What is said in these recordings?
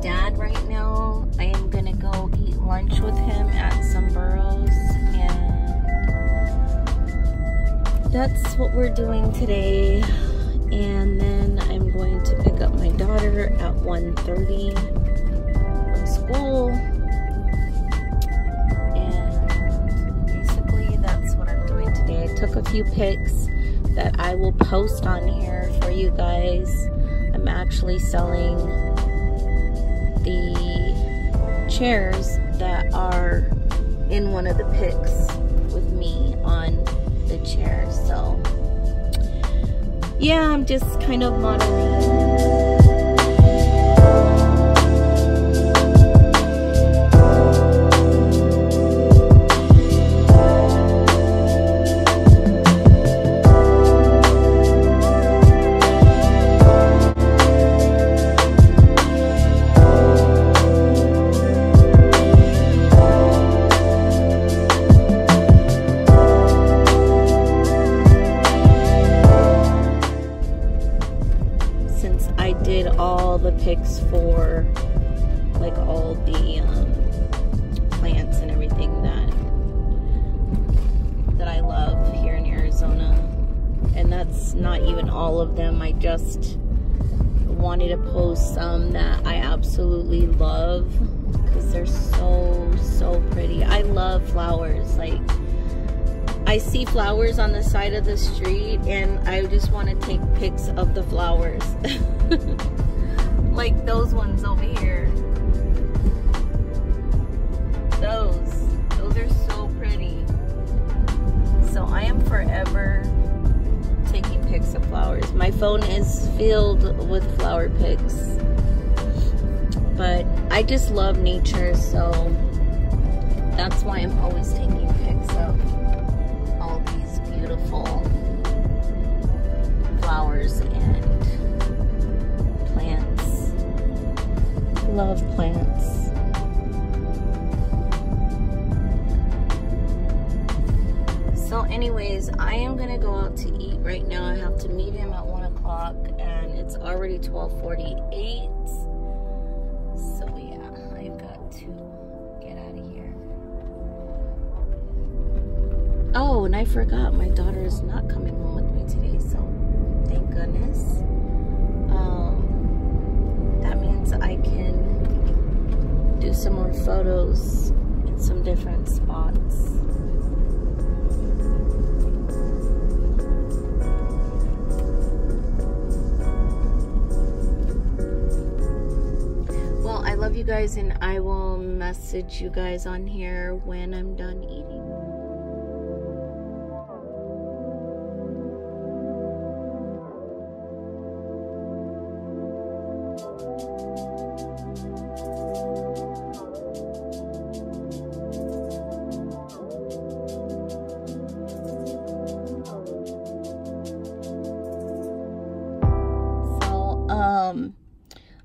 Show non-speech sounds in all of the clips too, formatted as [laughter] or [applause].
dad right now. I am gonna go eat lunch with him at Someburros and that's what we're doing today. And then I'm going to pick up my daughter at 1.30 from school. And basically that's what I'm doing today. I took a few pics that I will post on here for you guys. I'm actually selling the chairs that are in one of the pics with me on the chair. So yeah, I'm just kind of modeling. I did all the pics for like all the um, plants and everything that that I love here in Arizona. And that's not even all of them. I just wanted to post some that I absolutely love because they're so so pretty. I love flowers like I see flowers on the side of the street and I just want to take pics of the flowers. [laughs] like those ones over here. Those. Those are so pretty. So I am forever taking pics of flowers. My phone is filled with flower pics. But I just love nature, so that's why I'm always taking pics of beautiful flowers and plants. Love plants. So anyways, I am gonna go out to eat right now. I have to meet him at one o'clock and it's already 1248. So yeah, I've got to get out of here. Oh, and I forgot my daughter is not coming home with me today, so thank goodness. Um, that means I can do some more photos in some different spots. Well, I love you guys, and I will message you guys on here when I'm done eating.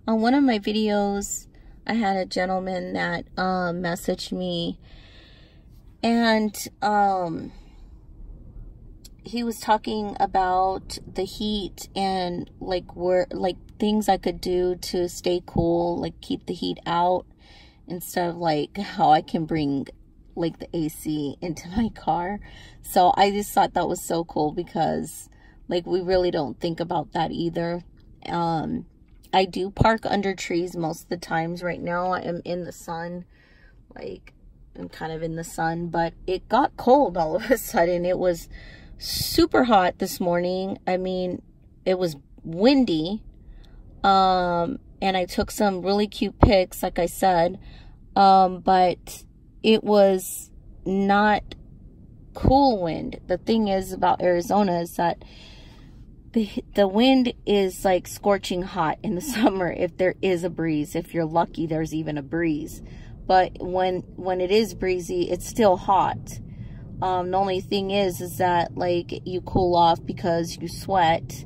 On one of my videos, I had a gentleman that um, messaged me and um, he was talking about the heat and like where like things I could do to stay cool, like keep the heat out instead of like how I can bring like the AC into [laughs] my car. So I just thought that was so cool because like we really don't think about that either. Um, I do park under trees most of the times. Right now I am in the sun, like I'm kind of in the sun, but it got cold all of a sudden. It was super hot this morning. I mean, it was windy. Um, and I took some really cute pics, like I said. Um, but it was not cool wind. The thing is about Arizona is that the, the wind is like scorching hot in the [laughs] summer if there is a breeze. If you're lucky, there's even a breeze. But when when it is breezy, it's still hot. Um, the only thing is, is that like you cool off because you sweat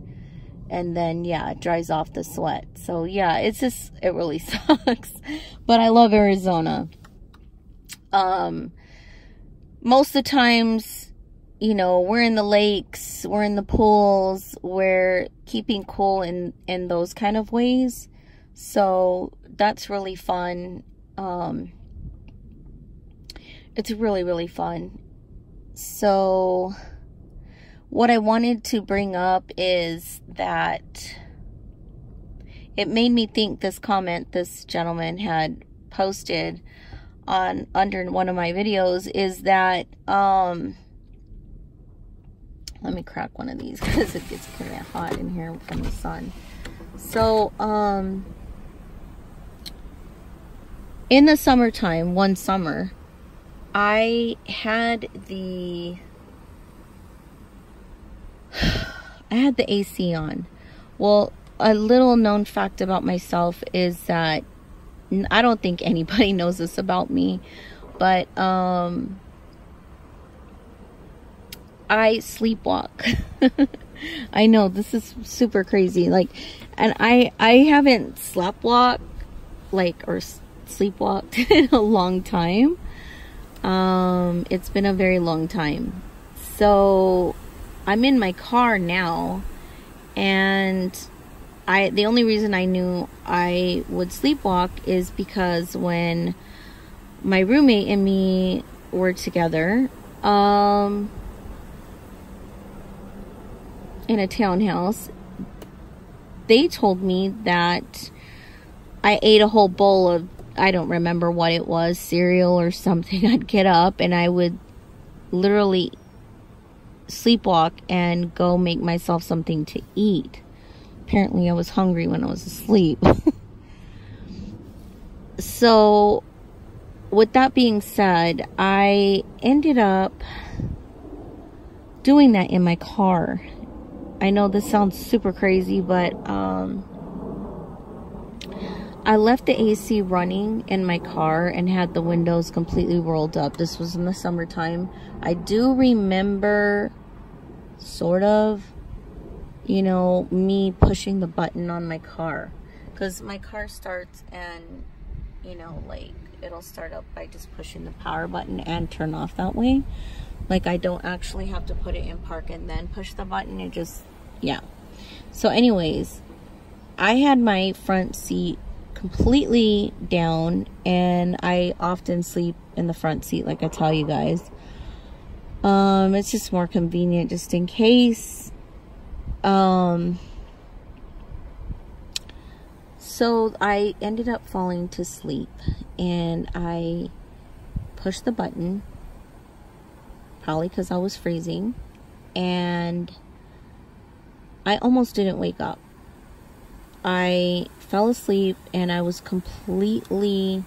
and then yeah, it dries off the sweat. So yeah, it's just, it really [laughs] sucks. But I love Arizona. Um, most of the times, you know, we're in the lakes, we're in the pools, we're keeping cool in, in those kind of ways. So that's really fun. Um, it's really, really fun. So what I wanted to bring up is that it made me think this comment this gentleman had posted on under one of my videos is that um let me crack one of these [laughs] because it gets kind of hot in here from the sun. So um in the summertime one summer i had the [sighs] i had the ac on. Well a little known fact about myself is that I don't think anybody [laughs] knows this about me, but um, I sleepwalk. [laughs] I know this is super crazy. Like, and I I haven't sleepwalked like or sleepwalked [laughs] in a long time. Um, it's been a very long time. So I'm in my car now, and I the only reason I knew I would sleepwalk is because when my roommate and me were together um in a townhouse they told me that I ate a whole bowl of I don't remember what it was cereal or something [laughs] I'd get up and I would literally sleepwalk and go make myself something to eat apparently I was hungry when I was asleep. [laughs] so, with that being said, I ended up doing that in my car. I know this sounds super crazy, but um, I left the AC running in my car and had the windows completely rolled up. This was in the summertime. I do remember, sort of, you know, me pushing the button on my car. Because my car starts and, you know, like, it'll start up by just pushing the power button and turn off that way. Like, I don't actually have to put it in park and then push the button. It just, yeah. So anyways, I had my front seat completely down and I often sleep in the front seat like I tell you guys. Um, it's just more convenient just in case um, so I ended up falling to sleep and I pushed the button, probably because I was freezing, and I almost didn't wake up. I fell asleep and I was completely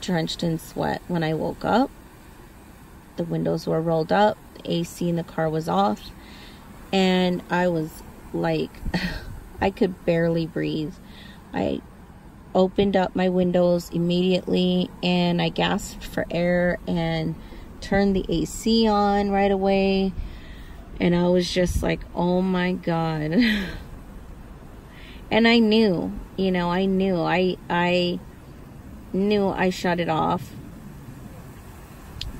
drenched in sweat when I woke up. The windows were rolled up, the AC in the car was off, and I was like, [laughs] I could barely breathe. I opened up my windows immediately and I gasped for air and turned the AC on right away. And I was just like, oh my God. and I knew, you know, I knew, I, I knew I shut it off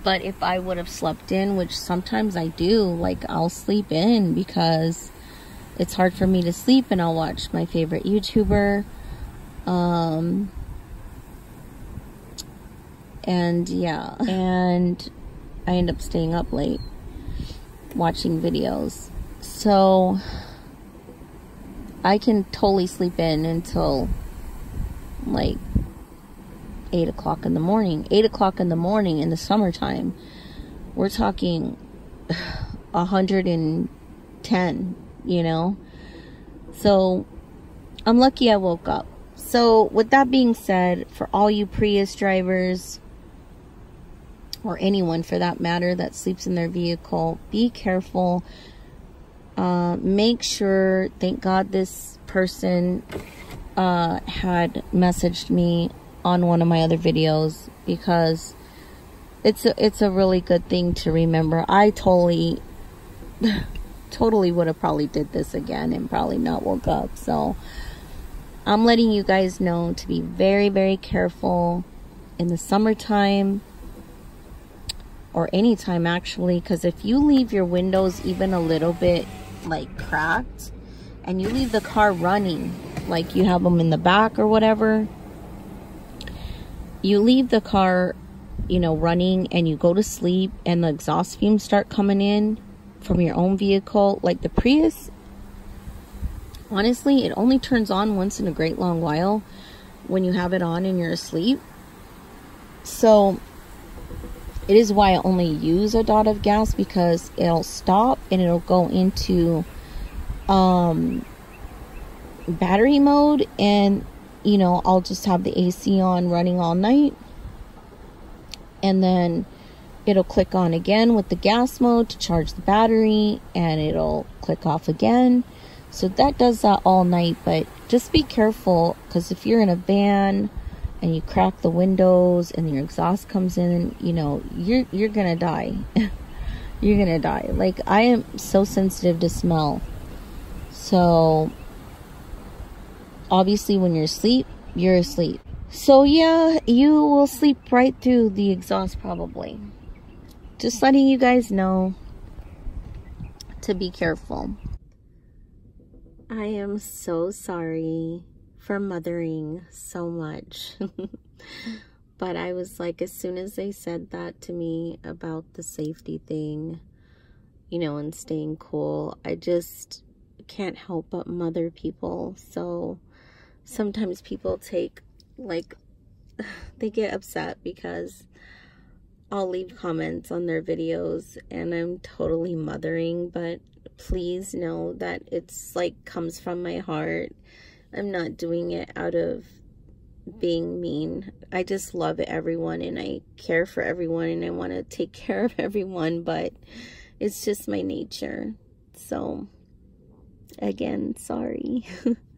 but if I would have slept in, which sometimes I do, like I'll sleep in because it's hard for me to sleep and I'll watch my favorite YouTuber. Um, and yeah, and I end up staying up late watching videos. So I can totally sleep in until like 8 o'clock in the morning. 8 o'clock in the morning in the summertime, we're talking [sighs] 110, you know? So I'm lucky I woke up. So, with that being said, for all you Prius drivers, or anyone for that matter that sleeps in their vehicle, be careful. Uh, make sure, thank God this person uh, had messaged me on one of my other videos because it's a, it's a really good thing to remember. I totally [laughs] totally would have probably did this again and probably not woke up. So I'm letting you guys know to be very very careful in the summertime or anytime actually because if you leave your windows even a little bit like cracked and you leave the car running like you have them in the back or whatever, you leave the car, you know, running and you go to sleep and the exhaust fumes start coming in from your own vehicle, like the Prius, honestly, it only turns on once in a great long while when you have it on and you're asleep. So it is why I only use a dot of gas because it'll stop and it'll go into um, battery mode and you know I'll just have the AC on running all night. And then it'll click on again with the gas mode to charge the battery and it'll click off again. So that does that all night but just be careful because if you're in a van and you crack the windows and your exhaust comes in you know you're you're gonna die. [laughs] You're gonna die. Like I am so sensitive to smell. So obviously when you're asleep you're asleep. So yeah you will sleep right through the exhaust probably. Just letting you guys know to be careful. I am so sorry for mothering so much. [laughs] but I was like, as soon as they said that to me about the safety thing, you know, and staying cool, I just can't help but mother people. So sometimes people take, like, [sighs] they get upset because I'll leave comments on their videos and I'm totally mothering, but please know that it's like comes from my heart. I'm not doing it out of being mean. I just love everyone and I care for everyone and I want to take [laughs] care of everyone, but it's just my nature. So, again, sorry. [laughs]